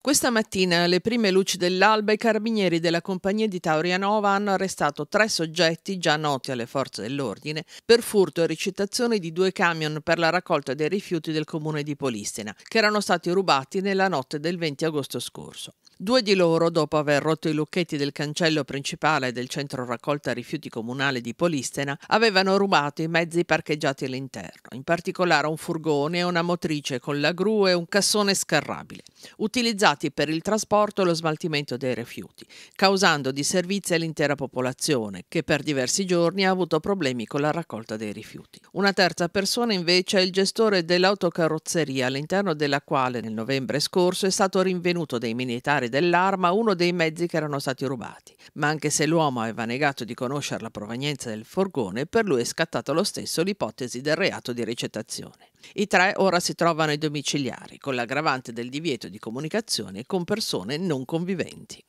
Questa mattina, alle prime luci dell'alba, i carabinieri della compagnia di Taurianova hanno arrestato tre soggetti già noti alle forze dell'ordine per furto e ricettazione di due camion per la raccolta dei rifiuti del comune di Polistina, che erano stati rubati nella notte del 20 agosto scorso. Due di loro, dopo aver rotto i lucchetti del cancello principale del centro raccolta rifiuti comunale di Polistena, avevano rubato i mezzi parcheggiati all'interno, in particolare un furgone, una motrice con la gru e un cassone scarrabile, utilizzati per il trasporto e lo smaltimento dei rifiuti, causando disservizi all'intera popolazione, che per diversi giorni ha avuto problemi con la raccolta dei rifiuti. Una terza persona invece è il gestore dell'autocarrozzeria, all'interno della quale nel novembre scorso è stato rinvenuto dai militari dell'arma uno dei mezzi che erano stati rubati, ma anche se l'uomo aveva negato di conoscere la provenienza del furgone, per lui è scattata lo stesso l'ipotesi del reato di ricettazione. I tre ora si trovano ai domiciliari, con l'aggravante del divieto di comunicazione con persone non conviventi.